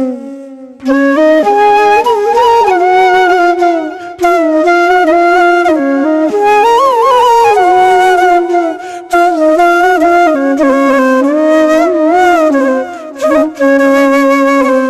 음.